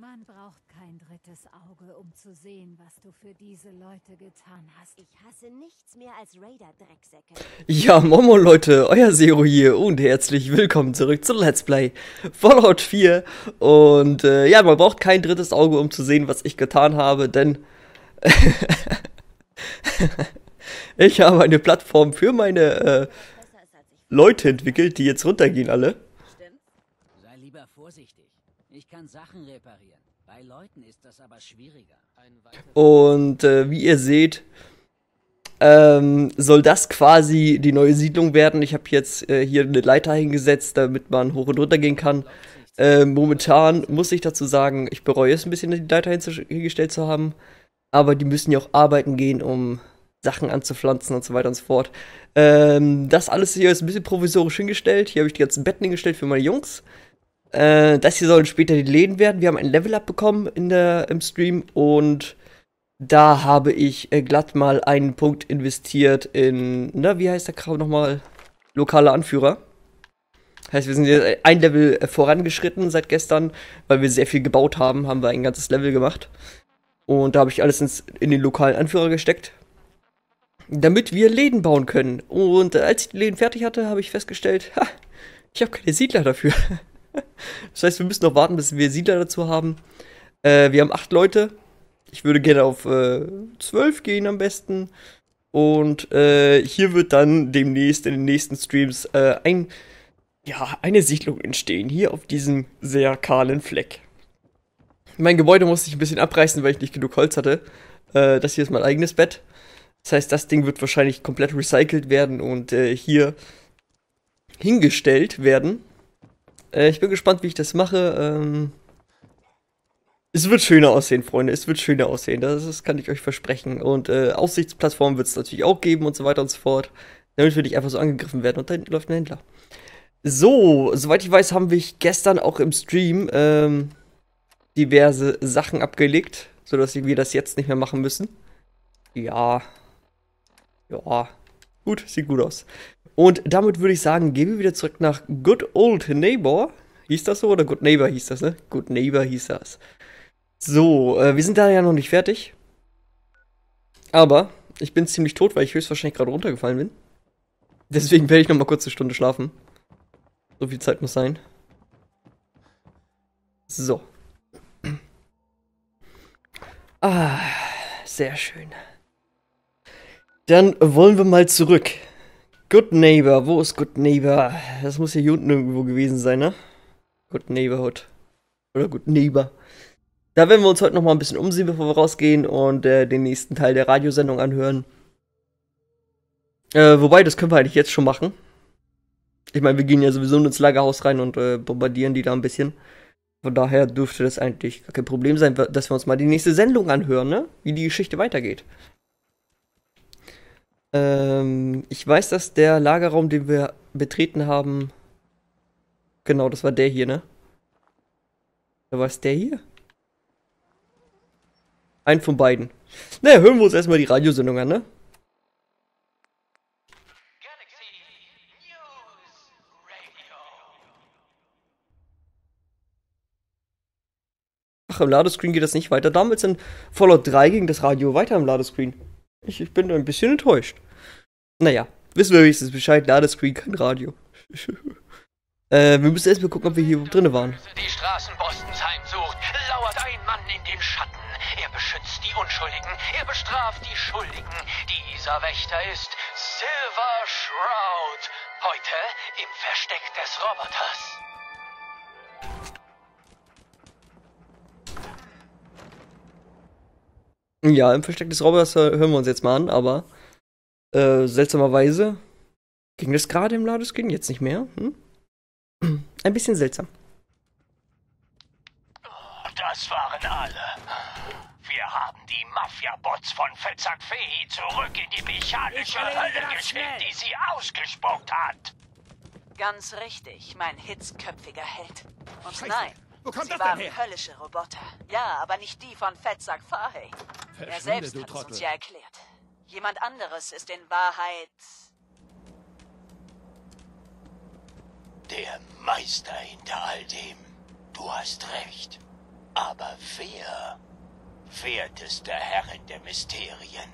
Man braucht kein drittes Auge, um zu sehen, was du für diese Leute getan hast. Ich hasse nichts mehr als Raider-Drecksäcke. Ja, Momo Leute, euer Zero hier und herzlich willkommen zurück zu Let's Play Fallout 4. Und äh, ja, man braucht kein drittes Auge, um zu sehen, was ich getan habe, denn ich habe eine Plattform für meine äh, Leute entwickelt, die jetzt runtergehen alle. stimmt. Sei lieber vorsichtig. Ich kann Sachen reparieren. Bei Leuten ist das aber schwieriger. Und äh, wie ihr seht, ähm, soll das quasi die neue Siedlung werden. Ich habe jetzt äh, hier eine Leiter hingesetzt, damit man hoch und runter gehen kann. Äh, momentan muss ich dazu sagen, ich bereue es ein bisschen, die Leiter hingestellt zu haben. Aber die müssen ja auch arbeiten gehen, um Sachen anzupflanzen und so weiter und so fort. Ähm, das alles hier ist ein bisschen provisorisch hingestellt. Hier habe ich die ganzen Betten hingestellt für meine Jungs. Äh, das hier sollen später die Läden werden. Wir haben ein Level-Up bekommen in der, im Stream und da habe ich äh, glatt mal einen Punkt investiert in, na, wie heißt der Kram nochmal? Lokale Anführer. Heißt, wir sind jetzt ein Level äh, vorangeschritten seit gestern, weil wir sehr viel gebaut haben, haben wir ein ganzes Level gemacht. Und da habe ich alles ins, in den lokalen Anführer gesteckt. Damit wir Läden bauen können. Und äh, als ich die Läden fertig hatte, habe ich festgestellt, ha, ich habe keine Siedler dafür. das heißt, wir müssen noch warten, bis wir Siedler dazu haben. Äh, wir haben acht Leute. Ich würde gerne auf äh, zwölf gehen am besten. Und äh, hier wird dann demnächst in den nächsten Streams äh, ein, ja, eine Siedlung entstehen. Hier auf diesem sehr kahlen Fleck. Mein Gebäude musste ich ein bisschen abreißen, weil ich nicht genug Holz hatte. Äh, das hier ist mein eigenes Bett. Das heißt, das Ding wird wahrscheinlich komplett recycelt werden und äh, hier hingestellt werden. Äh, ich bin gespannt, wie ich das mache. Ähm, es wird schöner aussehen, Freunde. Es wird schöner aussehen. Das, das kann ich euch versprechen. Und äh, Aussichtsplattformen wird es natürlich auch geben und so weiter und so fort. Damit wir nicht einfach so angegriffen werden. Und da hinten läuft ein Händler. So, soweit ich weiß, haben wir gestern auch im Stream ähm, diverse Sachen abgelegt, sodass wir das jetzt nicht mehr machen müssen. Ja. Ja. Gut, sieht gut aus. Und damit würde ich sagen, gehen wir wieder zurück nach Good Old Neighbor. Hieß das so? Oder Good Neighbor hieß das, ne? Good Neighbor hieß das. So, äh, wir sind da ja noch nicht fertig. Aber ich bin ziemlich tot, weil ich höchstwahrscheinlich gerade runtergefallen bin. Deswegen werde ich noch mal kurz eine Stunde schlafen. So viel Zeit muss sein. So. Ah, sehr schön. Dann wollen wir mal zurück. Good Neighbor, wo ist Good Neighbor? Das muss ja hier unten irgendwo gewesen sein, ne? Good Neighborhood. Oder Good Neighbor. Da werden wir uns heute noch mal ein bisschen umsehen, bevor wir rausgehen und äh, den nächsten Teil der Radiosendung anhören. Äh, wobei, das können wir eigentlich jetzt schon machen. Ich meine, wir gehen ja sowieso ins Lagerhaus rein und äh, bombardieren die da ein bisschen. Von daher dürfte das eigentlich gar kein Problem sein, dass wir uns mal die nächste Sendung anhören, ne? Wie die Geschichte weitergeht. Ähm, ich weiß, dass der Lagerraum, den wir betreten haben. Genau, das war der hier, ne? Oder war es der hier? Ein von beiden. Naja, hören wir uns erstmal die Radiosendung an, ne? Ach, im Ladescreen geht das nicht weiter. Damals in Fallout 3 ging das Radio weiter im Ladescreen. Ich, ich bin ein bisschen enttäuscht. Naja, wissen wir wenigstens Bescheid. Ladescreen, kein Radio. äh, wir müssen erstmal gucken, ob wir hier drinne waren. Die Straßen Bostons heimsucht, lauert ein Mann in den Schatten. Er beschützt die Unschuldigen, er bestraft die Schuldigen. Dieser Wächter ist Silver Shroud. Heute im Versteck des Roboters. Ja, im Versteck des Roboters äh, hören wir uns jetzt mal an, aber äh, seltsamerweise ging das gerade im Ladescreen, jetzt nicht mehr. Hm? Ein bisschen seltsam. Das waren alle. Wir haben die Mafia-Bots von Fetzak Fehi zurück in die mechanische Hölle geschickt, die sie ausgespuckt hat. Ganz richtig, mein hitzköpfiger Held. Und Scheiße, nein, wo kommt sie das denn waren her? höllische Roboter. Ja, aber nicht die von Fettsack Fahey. Er selbst hat es uns ja erklärt. Jemand anderes ist in Wahrheit... Der Meister hinter all dem. Du hast recht. Aber wer? Werteste Herrin der Mysterien,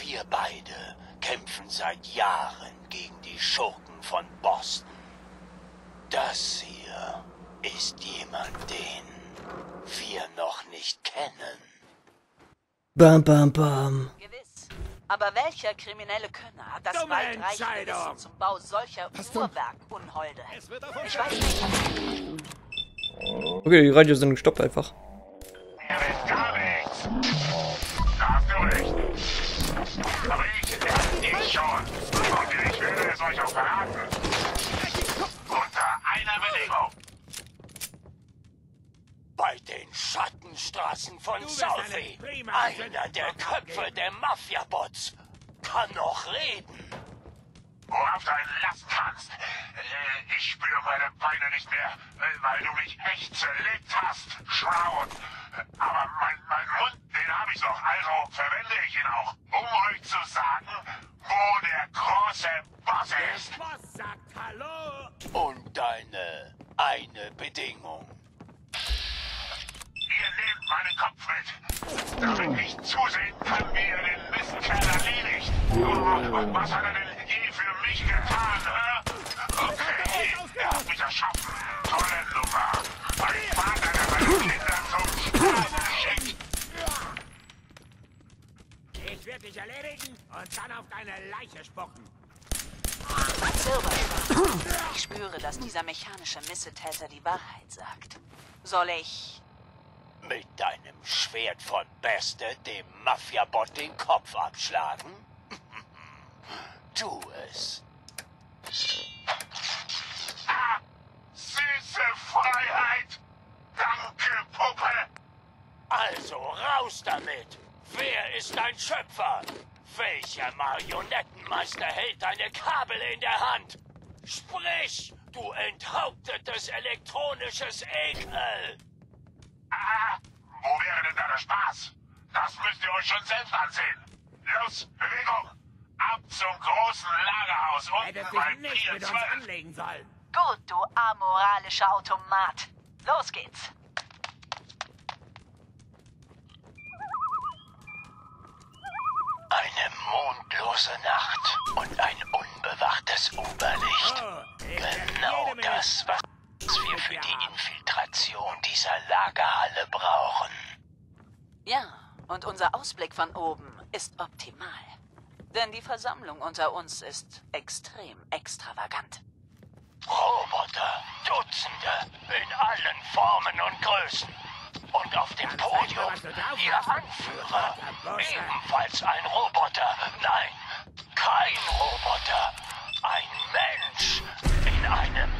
wir beide kämpfen seit Jahren gegen die Schurken von Boston. Das hier ist jemand, den wir noch nicht kennen. Bam, bam, bam. Gewiss. Aber welcher kriminelle Könner hat das Dumme weitreichende. Wissen zum Bau solcher Uhrwerk-Unholde? Ich weiß nicht. Okay, die Radios sind gestoppt einfach. Ihr wisst gar nichts. Hast du recht. Aber ich, ich schon. Und ich werde es euch auch verraten. Unter einer Bedingung. Bei den Schattenstraßen von bist Southie. eine prima Einer der Köpfe der Mafia-Bots kann noch reden. Worauf du ein Last kannst. Äh, ich spüre meine Beine nicht mehr, äh, weil du mich echt zerlegt hast, Shroud. Aber mein, mein Mund, den habe ich noch, also verwende ich ihn auch, um euch zu sagen, wo der große Boss ist. Boss sagt Hallo. Und deine eine Bedingung. Ihr nehmt meinen Kopf mit, damit ich zusehen kann, wie ihr den Mistkerl erledigt. Und was hat er denn je für mich getan, hä? Okay, er hat mich erschaffen. Tolle Nummer. Ein Vater, der seine Kinder zum Strafen schickt. Ich werde dich erledigen und dann auf deine Leiche spucken. Ich spüre, dass dieser mechanische Missetäter die Wahrheit sagt. Soll ich... Mit deinem Schwert von Beste dem Mafia-Bot den Kopf abschlagen? Tu es. Ah, süße Freiheit. Danke, Puppe. Also raus damit! Wer ist dein Schöpfer? Welcher Marionettenmeister hält deine Kabel in der Hand? Sprich, du enthauptetes elektronisches Ekel! Ah, wo wäre denn da der Spaß? Das müsst ihr euch schon selbst ansehen. Los, Bewegung. Ab zum großen Lagerhaus unten Hättest bei dich nicht Pier mit uns 12. anlegen sollen. Gut, du amoralischer Automat. Los geht's. Eine mondlose Nacht und ein unbewachtes Oberlicht. Oh, Genau das, was wir für die Infiltration dieser Lagerhalle brauchen. Ja, und unser Ausblick von oben ist optimal. Denn die Versammlung unter uns ist extrem extravagant. Roboter, Dutzende, in allen Formen und Größen. Und auf dem Podium was ihr. Anführer, ebenfalls ein Roboter. Nein, kein Roboter. Ein Mensch in einem.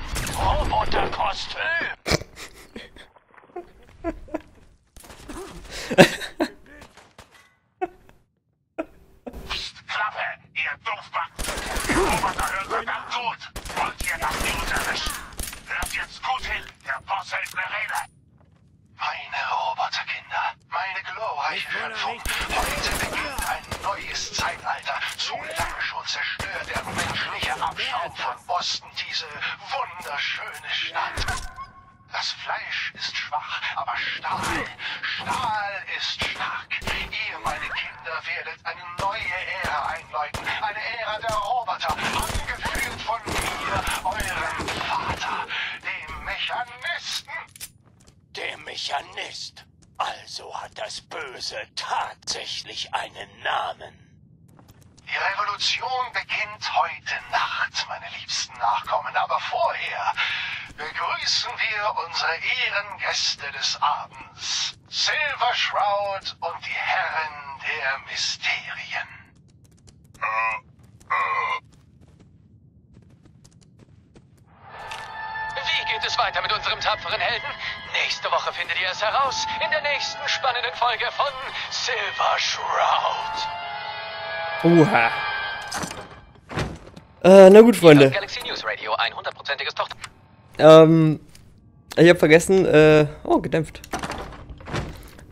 Klappe, ihr Dumpfbacken. Die Roboter hören verdammt gut. Wollt ihr das News erwischen? Hört jetzt gut hin. Der Boss hält eine Rede. Meine Roboterkinder, meine glorreiche Ich wundere Schöpfung. mich, Heute beginnt ein neues Zeitalter. So lange schon zerstört der menschliche Abschaum von Boston diese wunderschöne Stadt. Das Fleisch ist schwach, aber Stahl, Stahl ist stark. Ihr, meine Kinder, werdet eine neue Ära einläuten. Eine Ära der Roboter, angeführt von mir, eurem Vater, dem Mechanisten. Der Mechanist. Also hat das Böse tatsächlich einen Namen. Die Revolution beginnt heute Nacht, meine liebsten Nachkommen. Aber vorher begrüßen wir unsere Ehrengäste des Abends. Silver Shroud und die Herren der Mysterien. Wie geht es weiter mit unserem tapferen Helden? Nächste Woche findet ihr es heraus in der nächsten spannenden Folge von Silver Shroud. Oha. Äh, na gut, Freunde. Galaxy News Radio, ein hundertprozentiges Tochter. Ähm, ich habe vergessen, äh, oh, gedämpft.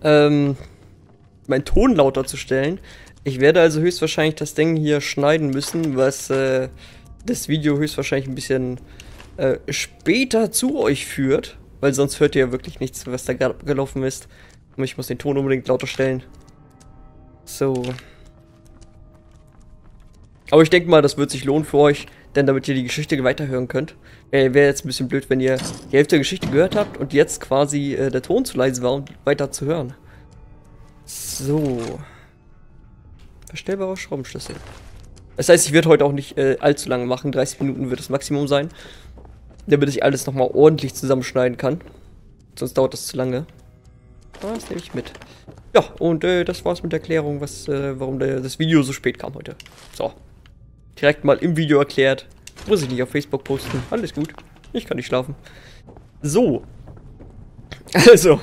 Ähm, meinen Ton lauter zu stellen. Ich werde also höchstwahrscheinlich das Ding hier schneiden müssen, was äh, das Video höchstwahrscheinlich ein bisschen äh, später zu euch führt. weil sonst hört ihr ja wirklich nichts, was da gelaufen ist. Und ich muss den Ton unbedingt lauter stellen. So. Aber ich denke mal, das wird sich lohnen für euch, denn damit ihr die Geschichte weiterhören könnt. Äh, Wäre jetzt ein bisschen blöd, wenn ihr die Hälfte der Geschichte gehört habt und jetzt quasi äh, der Ton zu leise war, um weiter zu hören. So. Verstellbarer Schraubenschlüssel. Das heißt, ich werde heute auch nicht äh, allzu lange machen. 30 Minuten wird das Maximum sein. Damit ich alles nochmal ordentlich zusammenschneiden kann. Sonst dauert das zu lange. Ah, das nehme ich mit. Ja, und äh, das war's mit der Erklärung, was, äh, warum der, das Video so spät kam heute. So. Direkt mal im Video erklärt. Muss ich nicht auf Facebook posten. Alles gut. Ich kann nicht schlafen. So. Also,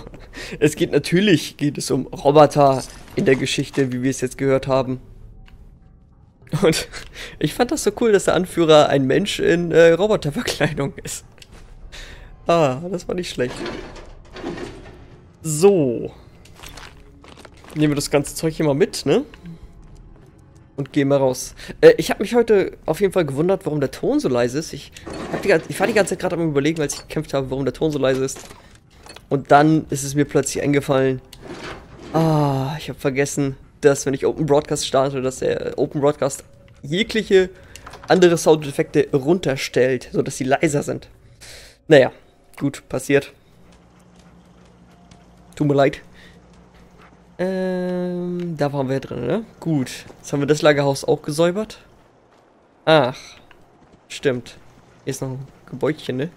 es geht natürlich, geht es um Roboter in der Geschichte, wie wir es jetzt gehört haben. Und ich fand das so cool, dass der Anführer ein Mensch in äh, Roboterverkleidung ist. Ah, das war nicht schlecht. So. Nehmen wir das ganze Zeug hier mal mit, ne? Und gehen mal raus. Äh, ich habe mich heute auf jeden Fall gewundert, warum der Ton so leise ist. Ich, die, ich war die ganze Zeit gerade am überlegen, als ich gekämpft habe, warum der Ton so leise ist. Und dann ist es mir plötzlich eingefallen. Ah, ich habe vergessen, dass wenn ich Open Broadcast starte, dass der Open Broadcast jegliche andere Soundeffekte runterstellt, sodass sie leiser sind. Naja, gut, passiert. Tut mir leid. Ähm, da waren wir drin, ne? Gut. Jetzt haben wir das Lagerhaus auch gesäubert. Ach. Stimmt. Hier ist noch ein Gebäudchen, ne?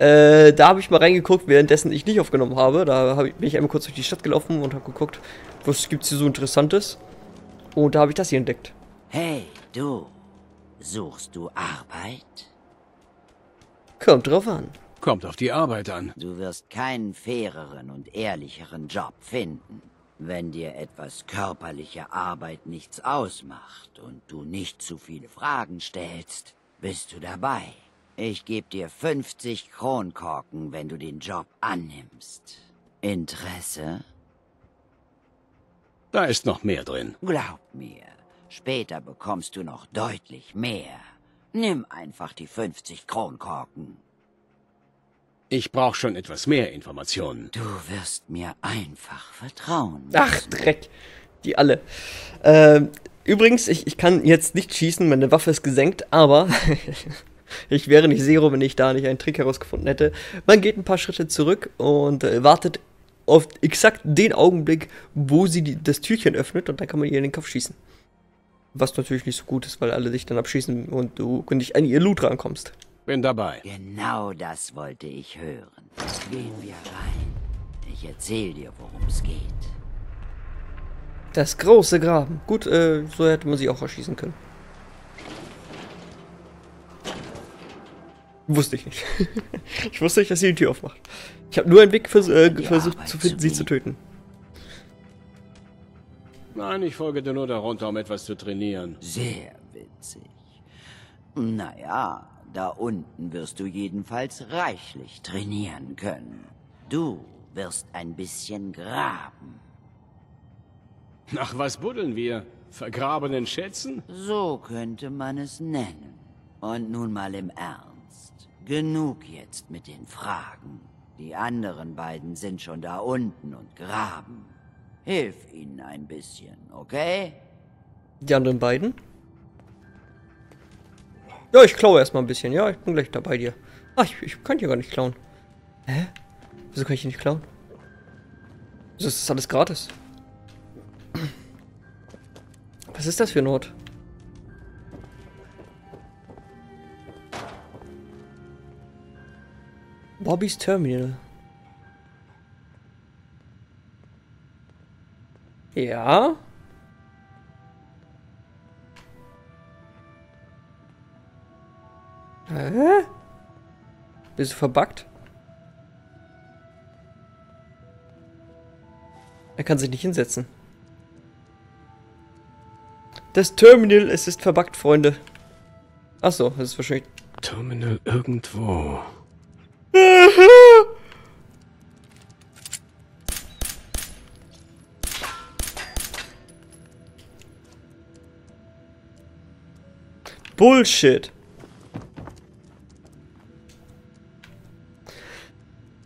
Äh, da habe ich mal reingeguckt, währenddessen ich nicht aufgenommen habe. Da hab ich, bin ich einmal kurz durch die Stadt gelaufen und habe geguckt, was gibt's hier so Interessantes. Und da habe ich das hier entdeckt. Hey, du. Suchst du Arbeit? Kommt drauf an. Kommt auf die Arbeit an. Du wirst keinen faireren und ehrlicheren Job finden. Wenn dir etwas körperliche Arbeit nichts ausmacht und du nicht zu viele Fragen stellst, bist du dabei. Ich gebe dir 50 Kronkorken, wenn du den Job annimmst. Interesse? Da ist noch mehr drin. Glaub mir, später bekommst du noch deutlich mehr. Nimm einfach die 50 Kronkorken. Ich brauche schon etwas mehr Informationen. Du wirst mir einfach vertrauen. Ach, Dreck. Die alle. Ähm, übrigens, ich, ich kann jetzt nicht schießen, meine Waffe ist gesenkt, aber ich wäre nicht Zero, wenn ich da nicht einen Trick herausgefunden hätte. Man geht ein paar Schritte zurück und äh, wartet auf exakt den Augenblick, wo sie die, das Türchen öffnet und dann kann man ihr in den Kopf schießen. Was natürlich nicht so gut ist, weil alle dich dann abschießen und du nicht an ihr Loot rankommst. Bin dabei. Genau das wollte ich hören. Gehen wir rein. Ich erzähl dir, worum es geht. Das große Graben. Gut, äh, so hätte man sie auch erschießen können. Wusste ich nicht. ich wusste nicht, dass sie die Tür aufmacht. Ich habe nur einen Weg vers äh, versucht Arbeit zu finden, zu sie zu töten. Nein, ich folge dir nur darunter, um etwas zu trainieren. Sehr witzig. Naja, da unten wirst du jedenfalls reichlich trainieren können. Du wirst ein bisschen graben. Nach was buddeln wir? Vergrabenen Schätzen? So könnte man es nennen. Und nun mal im Ernst. Genug jetzt mit den Fragen. Die anderen beiden sind schon da unten und graben. Hilf ihnen ein bisschen, okay? Die anderen beiden? Ja, ich klaue erstmal ein bisschen. Ja, ich bin gleich dabei dir. Ach, ich, ich kann hier gar nicht klauen. Hä? Wieso kann ich hier nicht klauen? Wieso ist das alles gratis? Was ist das für ein Ort? Bobby's Terminal. Ja. Hä? Bist du verbuggt? Er kann sich nicht hinsetzen. Das Terminal, es ist verbuggt, Freunde. Achso, das ist wahrscheinlich... Terminal irgendwo. Bullshit.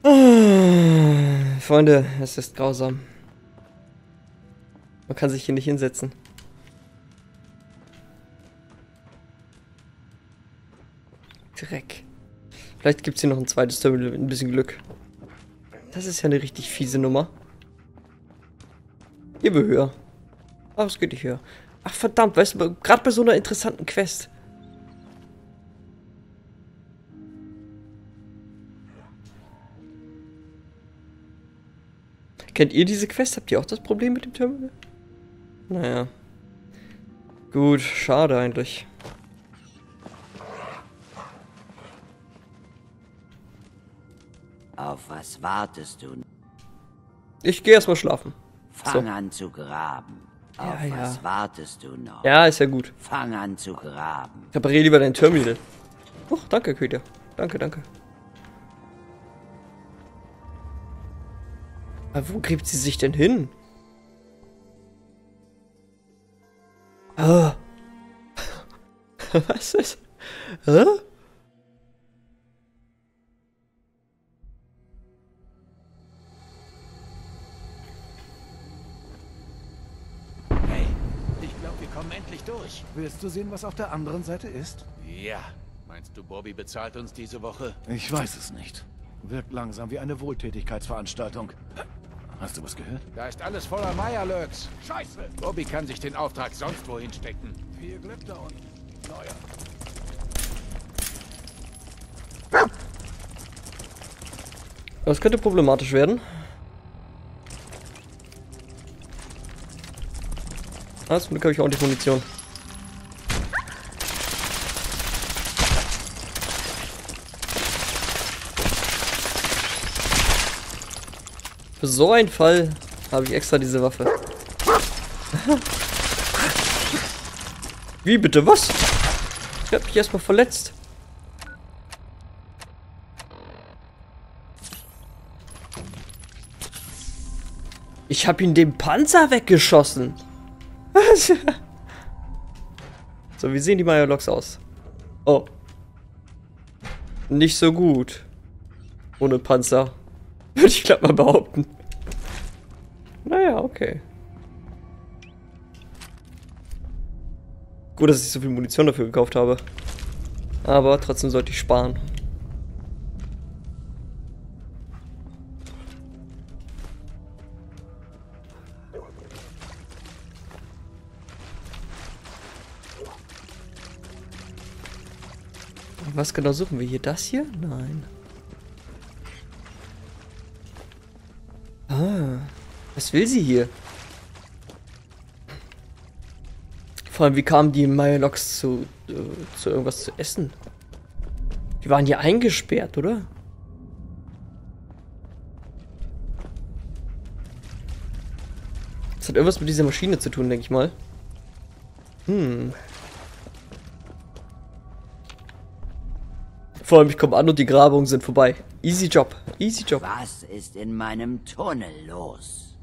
Freunde, es ist grausam. Man kann sich hier nicht hinsetzen. Dreck. Vielleicht gibt es hier noch ein zweites Terminal mit ein bisschen Glück. Das ist ja eine richtig fiese Nummer. Wir höher. Ach, es geht nicht höher. Ach verdammt, weißt du, gerade bei so einer interessanten Quest. Kennt ihr diese Quest? Habt ihr auch das Problem mit dem Terminal? Naja. Gut, schade eigentlich. Auf was wartest du? Ich gehe erstmal schlafen. Fang So. an zu graben. Auf Ja, was wartest du noch? Ja, ist ja gut. Fang an zu graben. Repariere lieber dein Terminal. Oh, danke, Köter. Danke, danke. Aber wo gräbt sie sich denn hin? Ah. Was ist? Hä? Hey, ich glaube, wir kommen endlich durch. Willst du sehen, was auf der anderen Seite ist? Ja. Meinst du, Bobby bezahlt uns diese Woche? Ich weiß es nicht. Wirkt langsam wie eine Wohltätigkeitsveranstaltung. Hast du was gehört? Da ist alles voller Meierlurks. Scheiße. Bobby kann sich den Auftrag sonst wohin stecken. Viel Glück da unten. Neuer. Das könnte problematisch werden. Ah, zum Glück habe ich ordentlich Munition. Für so einen Fall habe ich extra diese Waffe. Wie bitte? Was? Ich habe mich erstmal verletzt. Ich habe ihn den Panzer weggeschossen. So, wie sehen die Majorlocks aus? Oh. Nicht so gut. Ohne Panzer. Würde ich glaub mal behaupten. Naja, okay. Gut, dass ich so viel Munition dafür gekauft habe. Aber trotzdem sollte ich sparen. Was genau suchen wir hier? Das hier? Nein. Was will sie hier? Vor allem, wie kamen die Myrlocks zu, äh, zu irgendwas zu essen? Die waren hier eingesperrt, oder? Das hat irgendwas mit dieser Maschine zu tun, denke ich mal. Hm. Vor allem, ich komme an und die Grabungen sind vorbei. Easy Job. Easy Job. Was ist in meinem Tunnel los?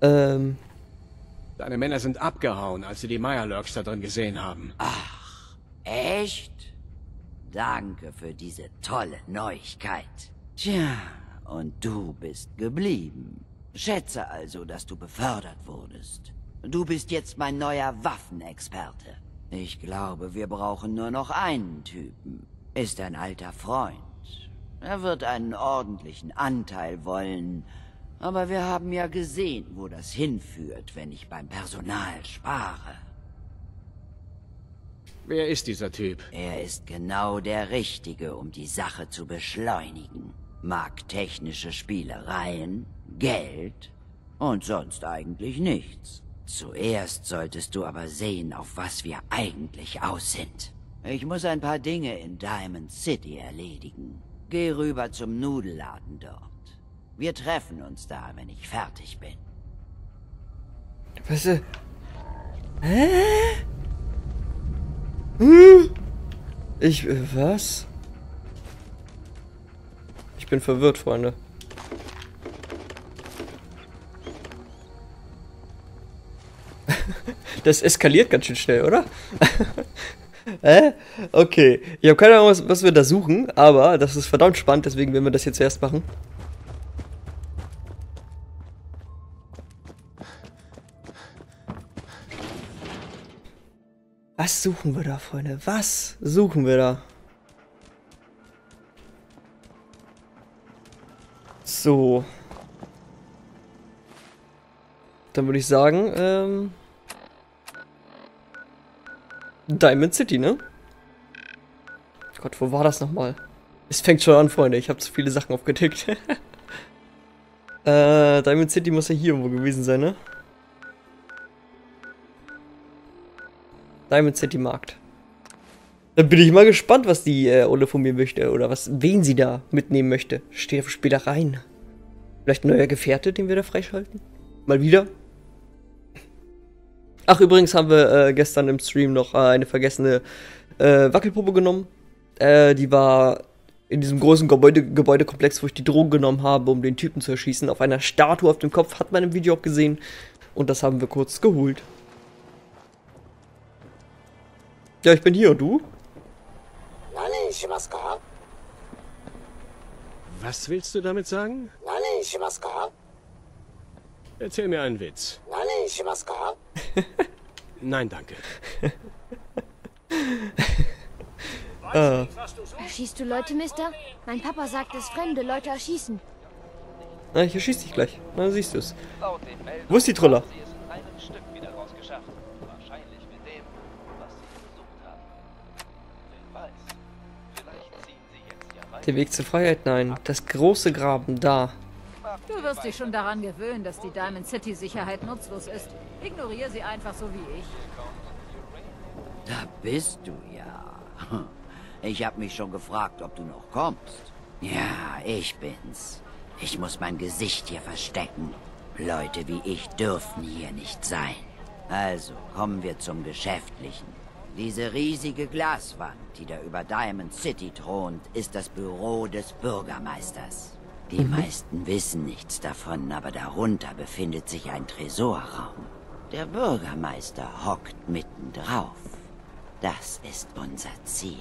Ähm, Deine Männer sind abgehauen, als sie die Meierlurks da drin gesehen haben. Echt? Danke für diese tolle Neuigkeit. Tja, und du bist geblieben. Schätze also, dass du befördert wurdest. Du bist jetzt mein neuer Waffenexperte. Ich glaube, wir brauchen nur noch einen Typen. Ist ein alter Freund. Er wird einen ordentlichen Anteil wollen. Aber wir haben ja gesehen, wo das hinführt, wenn ich beim Personal spare. Wer ist dieser Typ? Er ist genau der Richtige, um die Sache zu beschleunigen. Mag technische Spielereien, Geld und sonst eigentlich nichts. Zuerst solltest du aber sehen, auf was wir eigentlich aus sind. Ich muss ein paar Dinge in Diamond City erledigen. Geh rüber zum Nudelladen dort. Wir treffen uns da, wenn ich fertig bin. was ist. Hä? Hm? Ich. äh, Was? Ich bin verwirrt, Freunde. Das eskaliert ganz schön schnell, oder? Hä? Okay. Ich habe keine Ahnung, was, was wir da suchen, aber das ist verdammt spannend, deswegen werden wir das jetzt erst machen. Was suchen wir da, Freunde? Was suchen wir da? So. Dann würde ich sagen, ähm... Diamond City, ne? Gott, wo war das nochmal? Es fängt schon an, Freunde. Ich habe zu viele Sachen aufgetickt. äh, Diamond City muss ja hier irgendwo gewesen sein, ne? Diamond City Markt. Dann bin ich mal gespannt, was die äh, Olle von mir möchte oder was, wen sie da mitnehmen möchte. Steht auf später rein. Vielleicht ein neuer Gefährte, den wir da freischalten? Mal wieder? Ach, übrigens haben wir äh, gestern im Stream noch äh, eine vergessene äh, Wackelpuppe genommen. Äh, die war in diesem großen Gebäude, Gebäudekomplex, wo ich die Drogen genommen habe, um den Typen zu erschießen. Auf einer Statue auf dem Kopf hat man im Video auch gesehen. Und das haben wir kurz geholt. Ja, ich bin hier und du? Was willst du damit sagen? Erzähl mir einen Witz. Nein, danke. Äh, Erschießt du Leute, Mister? Mein Papa sagt, dass fremde Leute erschießen. na, ich erschieß dich gleich. Na, siehst du's. Wo ist die Troller? Der Weg zur Freiheit? Nein. Das große Graben, da. Du wirst dich schon daran gewöhnen, dass die Diamond City Sicherheit nutzlos ist. Ignoriere sie einfach so wie ich. Da bist du ja. Ich hab mich schon gefragt, ob du noch kommst. Ja, ich bin's. Ich muss mein Gesicht hier verstecken. Leute wie ich dürfen hier nicht sein. Also, kommen wir zum Geschäftlichen. Diese riesige Glaswand, die da über Diamond City thront, ist das Büro des Bürgermeisters. Die meisten wissen nichts davon, aber darunter befindet sich ein Tresorraum. Der Bürgermeister hockt mittendrauf. Das ist unser Ziel.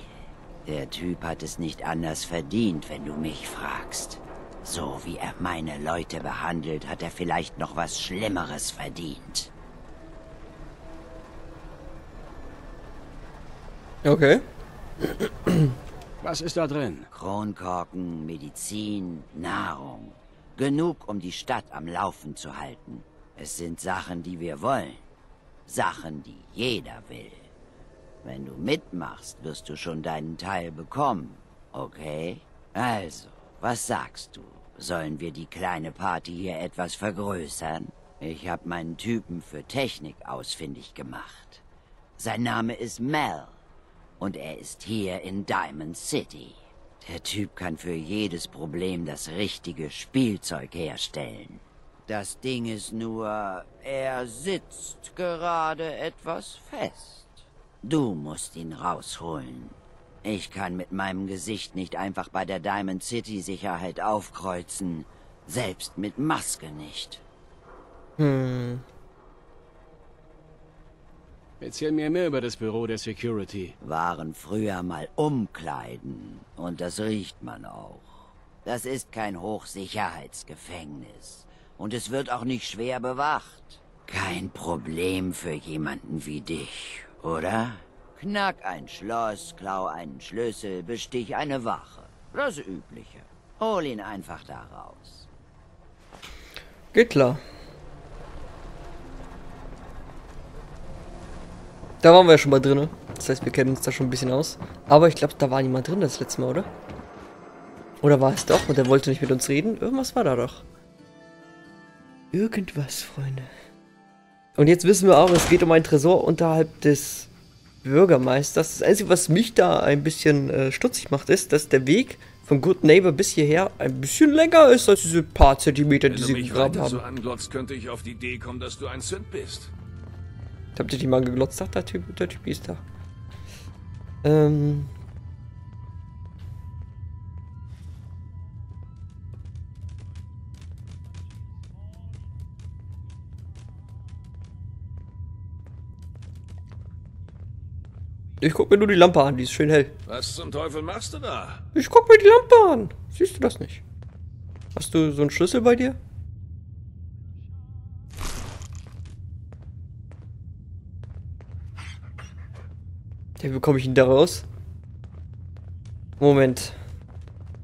Der Typ hat es nicht anders verdient, wenn du mich fragst. So wie er meine Leute behandelt, hat er vielleicht noch was Schlimmeres verdient. Okay. Was ist da drin? Kronkorken, Medizin, Nahrung. Genug, um die Stadt am Laufen zu halten. Es sind Sachen, die wir wollen. Sachen, die jeder will. Wenn du mitmachst, wirst du schon deinen Teil bekommen. Okay? Also, was sagst du? Sollen wir die kleine Party hier etwas vergrößern? Ich habe meinen Typen für Technik ausfindig gemacht. Sein Name ist Mel. Und er ist hier in Diamond City. Der Typ kann für jedes Problem das richtige Spielzeug herstellen. Das Ding ist nur, er sitzt gerade etwas fest. Du musst ihn rausholen. Ich kann mit meinem Gesicht nicht einfach bei der Diamond City Sicherheit aufkreuzen. Selbst mit Maske nicht. Hm. Erzähl mir mehr über das Büro der Security. Waren früher mal Umkleiden. Und das riecht man auch. Das ist kein Hochsicherheitsgefängnis. Und es wird auch nicht schwer bewacht. Kein Problem für jemanden wie dich, oder? Knack ein Schloss, klau einen Schlüssel, bestich eine Wache. Das Übliche. Hol ihn einfach da raus. Geht klar. Da waren wir ja schon mal drin. Das heißt, wir kennen uns da schon ein bisschen aus. Aber ich glaube, da war niemand drin das letzte Mal, oder? Oder war es doch und der wollte nicht mit uns reden? Irgendwas war da doch. Irgendwas, Freunde. Und jetzt wissen wir auch, es geht um einen Tresor unterhalb des Bürgermeisters. Das Einzige, was mich da ein bisschen äh, stutzig macht, ist, dass der Weg von Good Neighbor bis hierher ein bisschen länger ist als diese paar Zentimeter, Wenn die du sie mich gegraben weiter haben. so anglotzt, könnte ich auf die Idee kommen, dass du ein Sünd bist. Habt ihr die mal geglotzt? Ach, der Typ, der Typ ist da. Ähm. Ich guck mir nur die Lampe an, die ist schön hell. Was zum Teufel machst du da? Ich guck mir die Lampe an. Siehst du das nicht? Hast du so einen Schlüssel bei dir? Wie bekomme ich ihn da raus? Moment.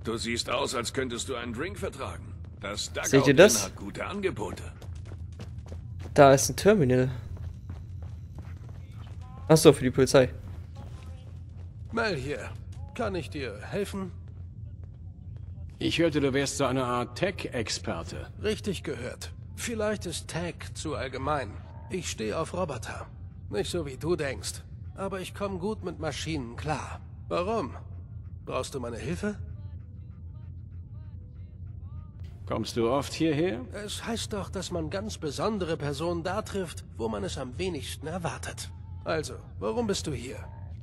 Du siehst aus, als könntest du einen Drink vertragen. Das Seht ihr das? hat gute Angebote. Da ist ein Terminal. Achso, für die Polizei. Mel hier. Kann ich dir helfen? Ich hörte, du wärst so eine Art Tech-Experte. Richtig gehört. Vielleicht ist Tech zu allgemein. Ich stehe auf Roboter. Nicht so wie du denkst. Aber ich komme gut mit Maschinen klar. Warum? Brauchst du meine Hilfe? Kommst du oft hierher? Es heißt doch, dass man ganz besondere Personen da trifft, wo man es am wenigsten erwartet. Also, warum bist du hier?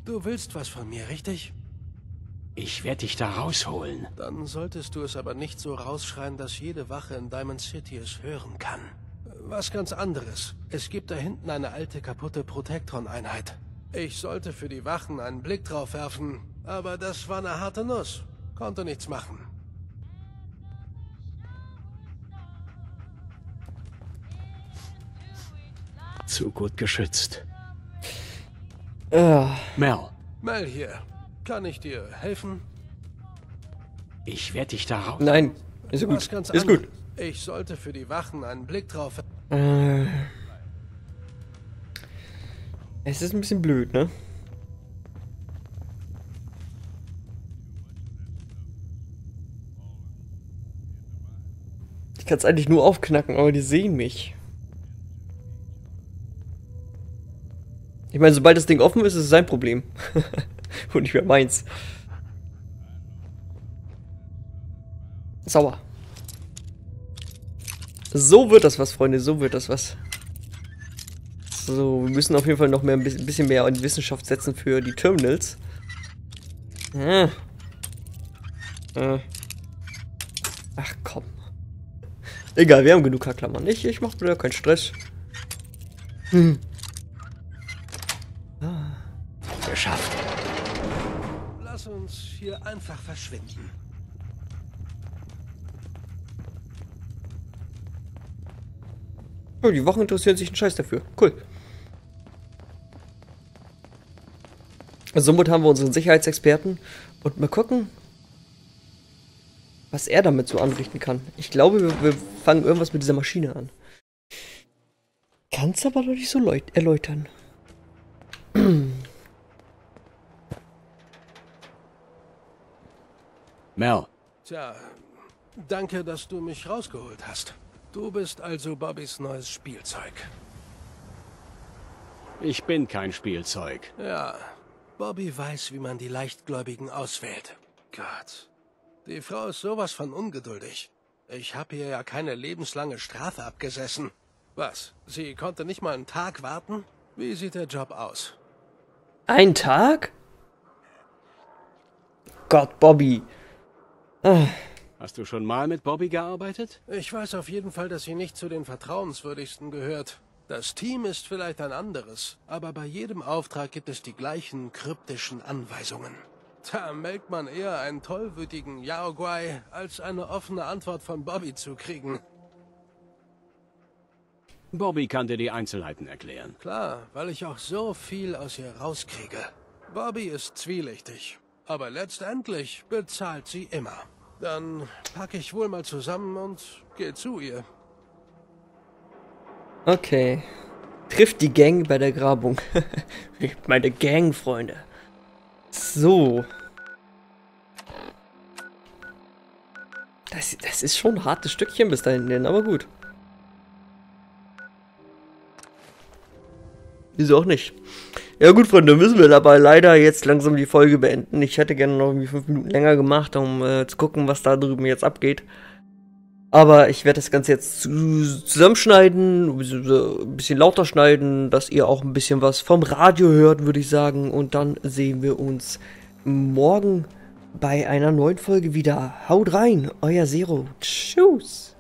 Du willst was von mir, richtig? Ich werde dich da rausholen. Dann solltest du es aber nicht so rausschreien, dass jede Wache in Diamond City es hören kann. Was ganz anderes. Es gibt da hinten eine alte kaputte Protektron-Einheit. Ich sollte für die Wachen einen Blick drauf werfen, aber das war eine harte Nuss. Konnte nichts machen. Zu gut geschützt. Ah. Mel, Mel hier. Kann ich dir helfen? ich werde dich da raus... Nein, ist gut. Ist gut. Ich sollte für die Wachen einen Blick drauf Äh. Es ist ein bisschen blöd, ne? Ich kann es eigentlich nur aufknacken, aber die sehen mich. Ich meine, sobald das Ding offen ist, ist es sein Problem. Und nicht mehr meins. Sauer. So wird das was, Freunde, so wird das was. So, wir müssen auf jeden Fall noch mehr, ein bisschen- mehr an die Wissenschaft setzen für die Terminals. Äh. Äh. Ach komm. Egal, wir haben genug Haarklammern. Ich, ich mach mir da keinen Stress. Hm. Geschafft. Lass uns hier einfach verschwinden. Oh, die Wochen interessieren sich einen Scheiß dafür. Cool. Somit haben wir unseren Sicherheitsexperten und mal gucken, was er damit so anrichten kann. Ich glaube, wir, wir fangen irgendwas mit dieser Maschine an. Kannst aber noch nicht so erläutern. Mel, Tja, danke, dass du mich rausgeholt hast. Du bist also Bobbys neues Spielzeug. ich bin kein Spielzeug. Ja, Bobby weiß, wie man die Leichtgläubigen auswählt. Gott, die Frau ist sowas von ungeduldig. Ich habe ihr ja keine lebenslange Strafe abgesessen. Was, sie konnte nicht mal einen Tag warten? Wie sieht der Job aus? Ein Tag? Gott, Bobby. Ah, Hast du schon mal mit Bobby gearbeitet? Ich weiß auf jeden Fall, dass sie nicht zu den vertrauenswürdigsten gehört. Das Team ist vielleicht ein anderes, aber bei jedem Auftrag gibt es die gleichen kryptischen Anweisungen. Da melkt man eher einen tollwütigen Yaoguai, als eine offene Antwort von Bobby zu kriegen. Bobby kann dir die Einzelheiten erklären. Klar, weil ich auch so viel aus ihr rauskriege. Bobby ist zwielichtig, aber letztendlich bezahlt sie immer. Dann packe ich wohl mal zusammen und gehe zu ihr. Okay. Trifft die Gang bei der Grabung. Meine Gang, Freunde. So. Das, das ist schon ein hartes Stückchen bis dahin, aber gut. Wieso auch nicht? Ja gut, Freunde, müssen wir dabei leider jetzt langsam die Folge beenden. Ich hätte gerne noch irgendwie fünf Minuten länger gemacht, um äh, zu gucken, was da drüben jetzt abgeht. Aber ich werde das Ganze jetzt zu, zusammenschneiden, ein bisschen lauter schneiden, dass ihr auch ein bisschen was vom Radio hört, würde ich sagen. Und dann sehen wir uns morgen bei einer neuen Folge wieder. Haut rein, euer Zero. Tschüss.